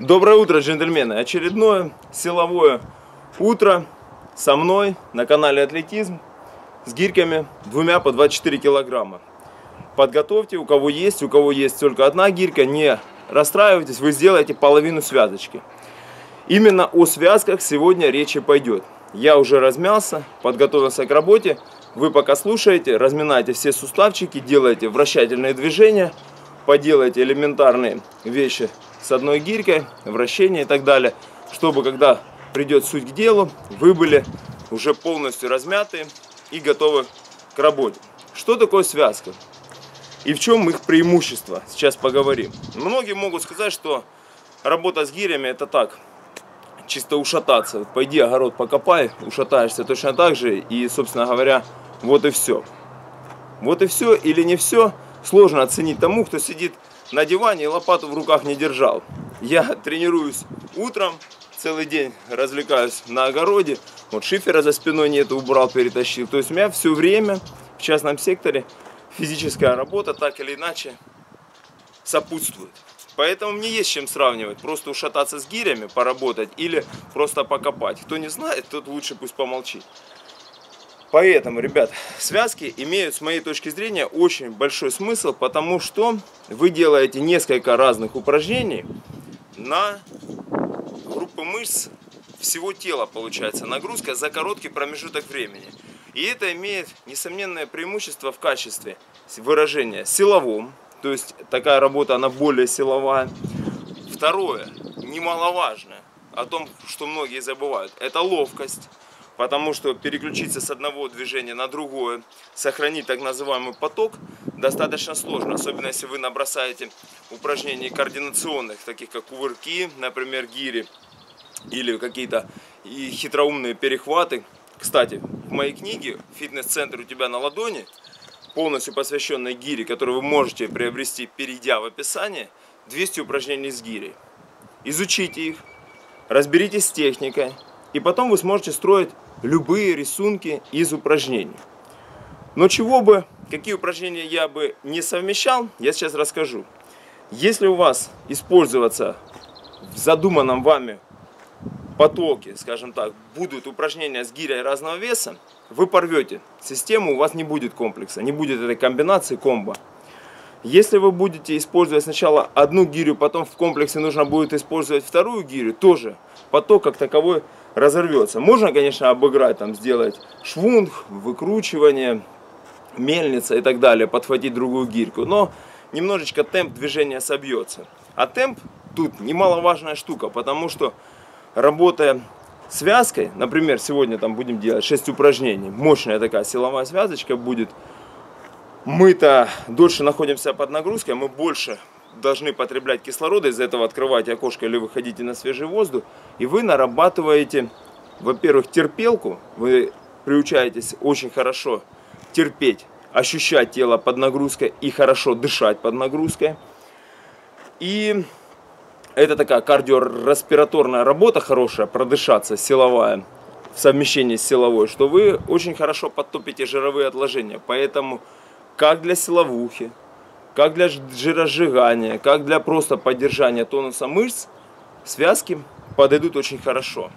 Доброе утро, джентльмены! Очередное силовое утро со мной на канале Атлетизм с гирьками двумя по 24 килограмма. Подготовьте, у кого есть, у кого есть только одна гирька, не расстраивайтесь, вы сделаете половину связочки. Именно о связках сегодня речи пойдет. Я уже размялся, подготовился к работе. Вы пока слушаете, разминаете все суставчики, делаете вращательные движения, поделаете элементарные вещи с одной гирькой, вращение и так далее, чтобы когда придет суть к делу, вы были уже полностью размяты и готовы к работе. Что такое связка? И в чем их преимущество? Сейчас поговорим. Многие могут сказать, что работа с гирями это так, чисто ушататься. Пойди огород покопай, ушатаешься точно так же и, собственно говоря, вот и все. Вот и все или не все, сложно оценить тому, кто сидит на диване и лопату в руках не держал. Я тренируюсь утром, целый день развлекаюсь на огороде. Вот шифера за спиной нет, убрал, перетащил. То есть у меня все время в частном секторе физическая работа так или иначе сопутствует. Поэтому мне есть чем сравнивать. Просто ушататься с гирями, поработать или просто покопать. Кто не знает, тот лучше пусть помолчит. Поэтому, ребят, связки имеют, с моей точки зрения, очень большой смысл, потому что вы делаете несколько разных упражнений на группы мышц всего тела, получается, нагрузка за короткий промежуток времени. И это имеет несомненное преимущество в качестве выражения силовом, то есть такая работа, она более силовая. Второе, немаловажное, о том, что многие забывают, это ловкость потому что переключиться с одного движения на другое, сохранить так называемый поток достаточно сложно, особенно если вы набросаете упражнений координационных, таких как кувырки, например, гири, или какие-то хитроумные перехваты. Кстати, в моей книге «Фитнес-центр у тебя на ладони», полностью посвященной гире, которую вы можете приобрести, перейдя в описание, 200 упражнений с гирей. Изучите их, разберитесь с техникой, и потом вы сможете строить любые рисунки из упражнений. Но чего бы, какие упражнения я бы не совмещал, я сейчас расскажу. Если у вас использоваться в задуманном вами потоке, скажем так, будут упражнения с гирей разного веса, вы порвете систему, у вас не будет комплекса, не будет этой комбинации комбо. Если вы будете использовать сначала одну гирю, потом в комплексе нужно будет использовать вторую гирю, тоже поток как таковой разорвется. Можно, конечно, обыграть, там, сделать швунг, выкручивание, мельница и так далее, подхватить другую гирьку, но немножечко темп движения собьется. А темп тут немаловажная штука, потому что работая связкой, например, сегодня там будем делать 6 упражнений, мощная такая силовая связочка будет, мы-то дольше находимся под нагрузкой, мы больше должны потреблять кислорода, из-за этого открываете окошко или выходите на свежий воздух, и вы нарабатываете, во-первых, терпелку, вы приучаетесь очень хорошо терпеть, ощущать тело под нагрузкой и хорошо дышать под нагрузкой. И это такая кардиореспираторная работа хорошая, продышаться, силовая, в совмещении с силовой, что вы очень хорошо подтопите жировые отложения. Поэтому как для силовухи, как для жиросжигания, как для просто поддержания тонуса мышц, связки подойдут очень хорошо.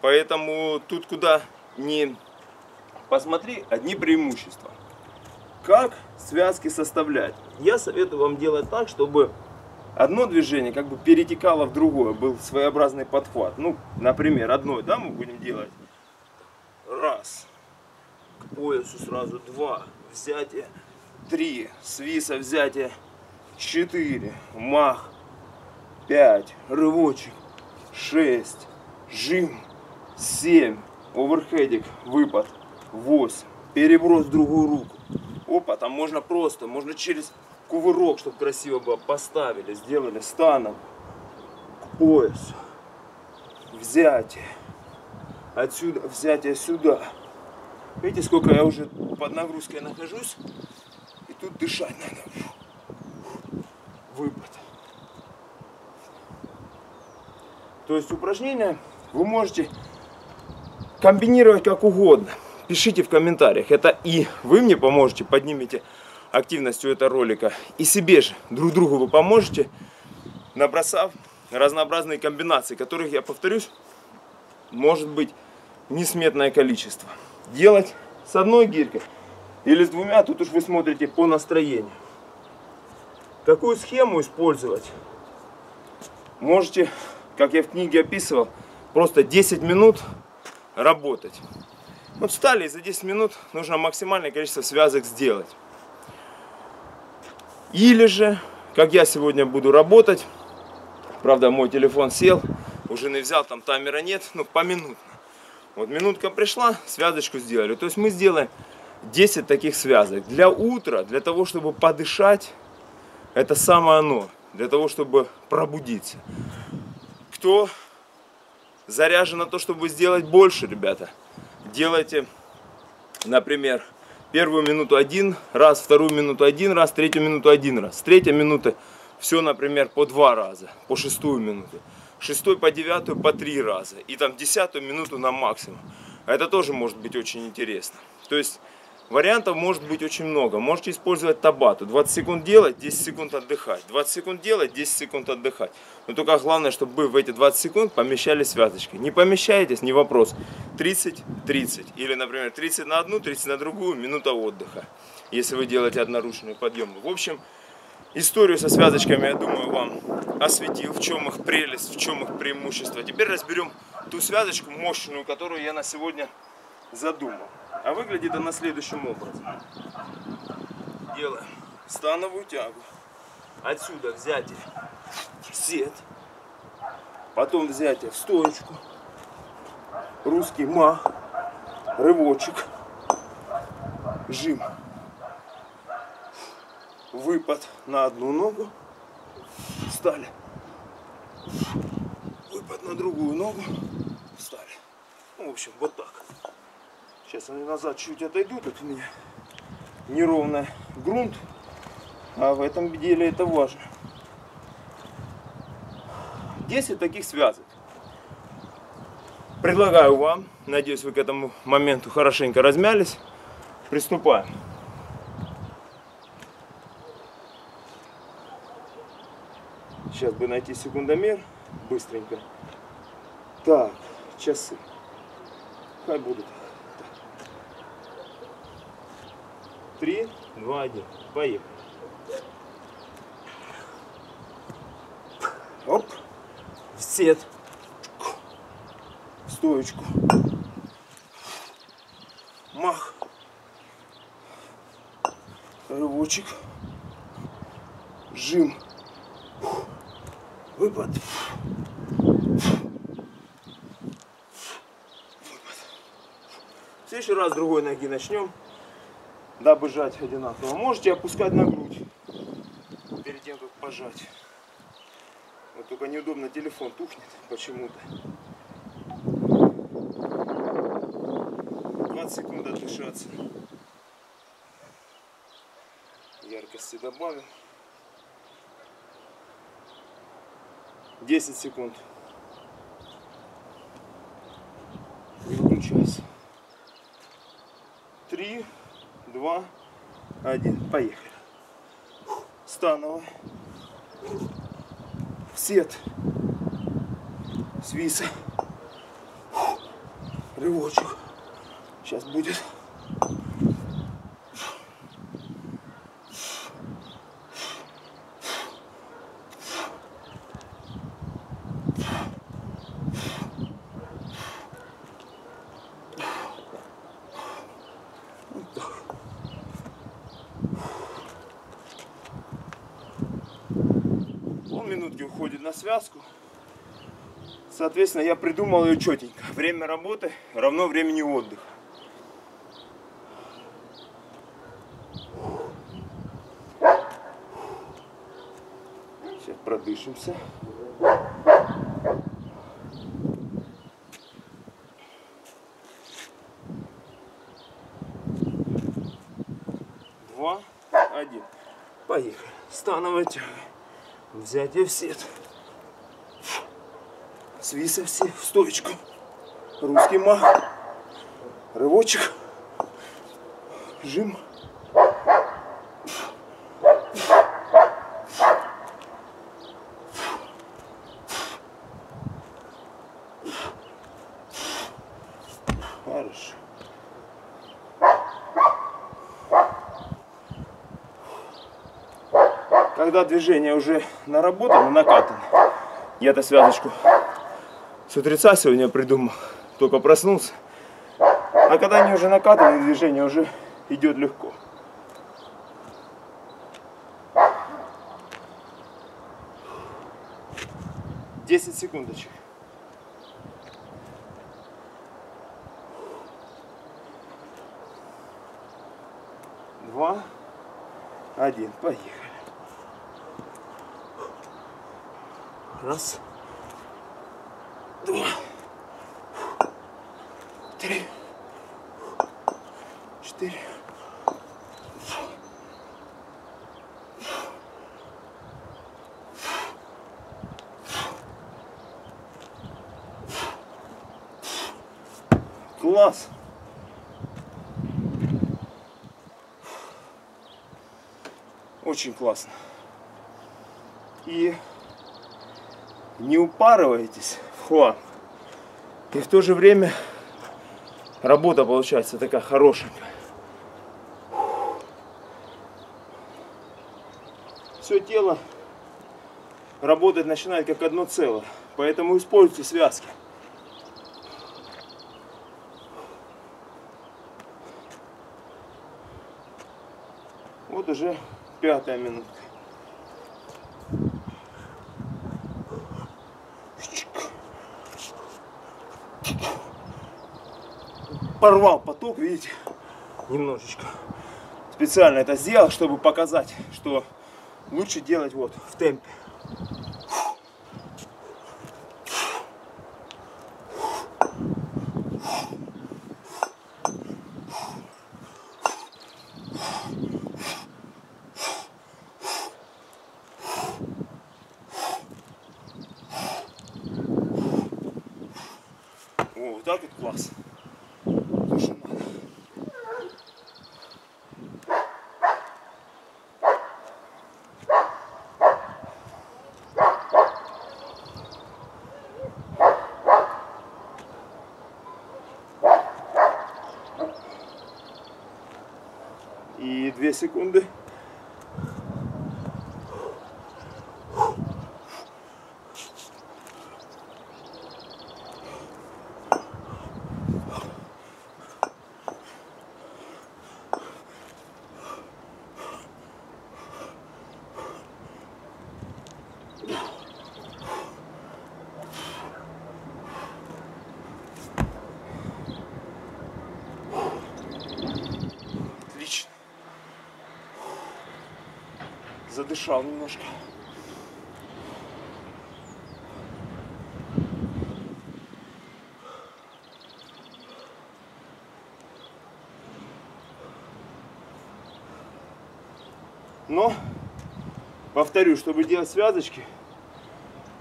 Поэтому тут куда ни посмотри, одни преимущества. Как связки составлять? Я советую вам делать так, чтобы одно движение как бы перетекало в другое, был своеобразный подхват. Ну, например, одно, да, мы будем делать. Раз. К поясу сразу два. Взятие три, свиса взятие, четыре, мах, пять, рывочек, шесть, жим, семь, оверхедик, выпад, восемь, переброс в другую руку. Опа, там можно просто, можно через кувырок, чтобы красиво было, поставили, сделали станом к поясу, взятие, отсюда, взятие сюда. Видите, сколько я уже под нагрузкой нахожусь? Тут дышать надо. Выпад. То есть упражнения вы можете комбинировать как угодно. Пишите в комментариях. Это и вы мне поможете, поднимете активность у этого ролика. И себе же, друг другу вы поможете, набросав разнообразные комбинации, которых, я повторюсь, может быть несметное количество. Делать с одной гирькой или с двумя, тут уж вы смотрите по настроению. Какую схему использовать? Можете, как я в книге описывал, просто 10 минут работать. Вот встали, и за 10 минут нужно максимальное количество связок сделать. Или же, как я сегодня буду работать, правда мой телефон сел, уже не взял, там таймера нет, ну поминутно. Вот минутка пришла, связочку сделали. То есть мы сделаем 10 таких связок. Для утра, для того, чтобы подышать, это самое оно. Для того, чтобы пробудиться. Кто заряжен на то, чтобы сделать больше, ребята, делайте, например, первую минуту один раз, вторую минуту один раз, третью минуту один раз. С третьей минуты все, например, по два раза, по шестую минуту. Шестой по девятую по три раза. И там десятую минуту на максимум. Это тоже может быть очень интересно. То есть Вариантов может быть очень много. Можете использовать табату. 20 секунд делать, 10 секунд отдыхать. 20 секунд делать, 10 секунд отдыхать. Но только главное, чтобы вы в эти 20 секунд помещались связочки. Не помещаетесь, не вопрос. 30-30. Или, например, 30 на одну, 30 на другую, минута отдыха. Если вы делаете одноручные подъемы. В общем, историю со связочками, я думаю, вам осветил, в чем их прелесть, в чем их преимущество. Теперь разберем ту связочку мощную, которую я на сегодня задумал. А выглядит она следующим образом. Делаем становую тягу. Отсюда взятие сет. Потом взятие в стоечку. Русский мах. Рывочек. Жим. Выпад на одну ногу. Встали. Выпад на другую ногу. Встали. Ну, в общем, вот так. Сейчас они назад чуть отойдут. У меня неровный грунт. А в этом деле это важно. 10 таких связок. Предлагаю вам, надеюсь, вы к этому моменту хорошенько размялись. Приступаем. Сейчас бы найти секундомер быстренько. Так, часы. Хай будут. Три, два, один. Поехали. Оп. В сет. В стоечку. Мах. Рывочек. Жим. Выпад. В следующий раз другой ноги начнем дабы жать одинаково. Можете опускать на грудь перед тем, как пожать. Вот только неудобно, телефон тухнет почему-то. 20 секунд отдышаться. Яркости добавим. 10 секунд. И. 3 два, один. Поехали. Станово. Сет. Свиса. Рывочек. Сейчас будет. Минутки уходит на связку. Соответственно, я придумал ее четенько. Время работы равно времени отдыха. Сейчас продышимся. Два, один. Поехали. Становая тяга Взятие в сет. Свисы все в стоечку. Русский мах. Рывочек. Жим. Хорошо. Когда движение уже наработано, накатано. Я-то связочку с утреца сегодня придумал, только проснулся. А когда они уже накатаны, движение уже идет легко. Десять секундочек. Два, один, поехали. Раз, два, три, четыре. Класс! Очень классно. И не упарывайтесь в. И в то же время работа получается такая хорошенькая. Все тело работать начинает как одно целое. Поэтому используйте связки. Вот уже пятая минутка. Порвал поток, видите, немножечко. Специально это сделал, чтобы показать, что лучше делать вот в темпе. О, вот так вот класс. То, что надо. И две секунды. Задышал немножко. Но, повторю, чтобы делать связочки,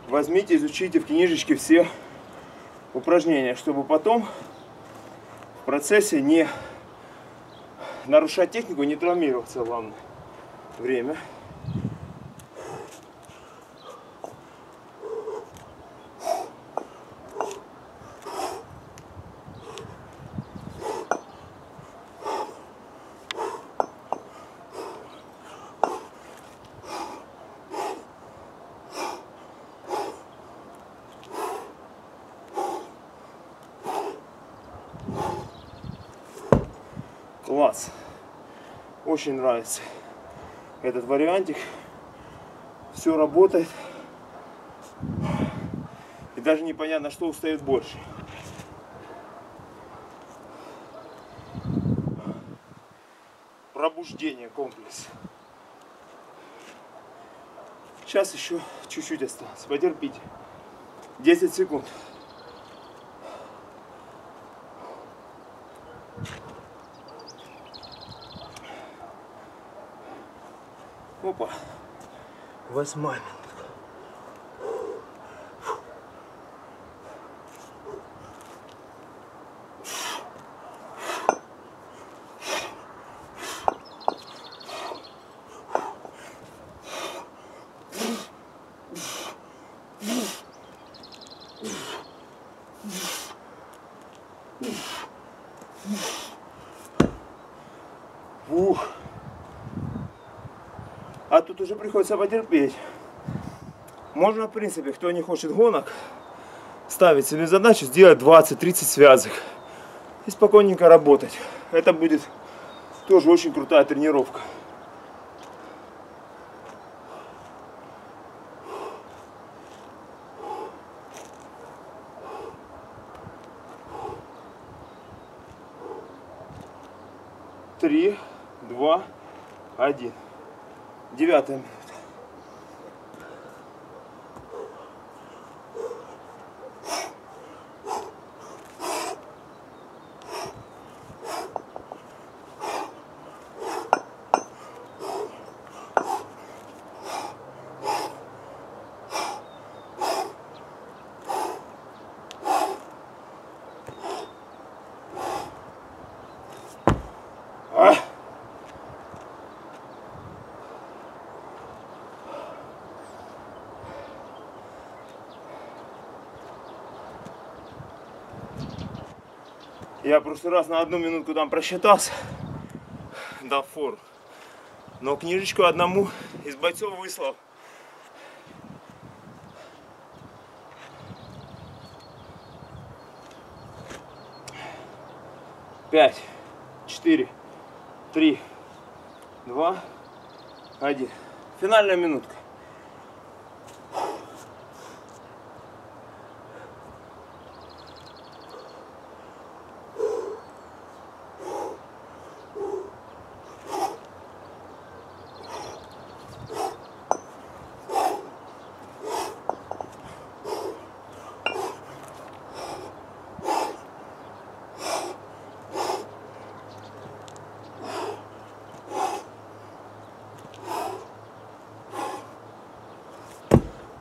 возьмите, изучите в книжечке все упражнения, чтобы потом в процессе не нарушать технику, не травмироваться, главное. Время. Класс. Очень нравится этот вариантик. Все работает. И даже непонятно, что устает больше. Пробуждение комплекс. Сейчас еще чуть-чуть осталось. Потерпите. 10 секунд. Опа. Восьмая. Ух. А тут уже приходится потерпеть. Можно, в принципе, кто не хочет гонок, ставить себе задачу сделать 20-30 связок и спокойненько работать. Это будет тоже очень крутая тренировка. Три, два, один. Девятая Я в прошлый раз на одну минутку там просчитался, дал фору. Но книжечку одному из бойцов выслал. Пять, четыре, три, два, один. Финальная минутка.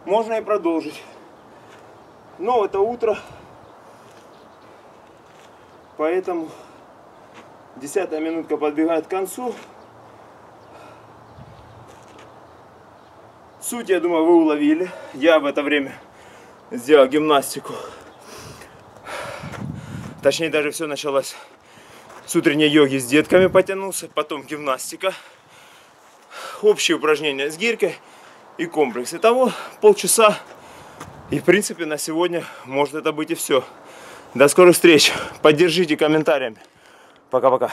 Можно и продолжить. Но это утро, поэтому десятая минутка подбегает к концу. Суть, я думаю, вы уловили. Я в это время сделал гимнастику. Точнее, даже все началось с утренней йоги с детками потянулся, потом гимнастика, общие упражнения с гирькой и комплекс. Итого полчаса. И в принципе на сегодня может это быть и все. До скорых встреч. Поддержите комментариями. Пока-пока.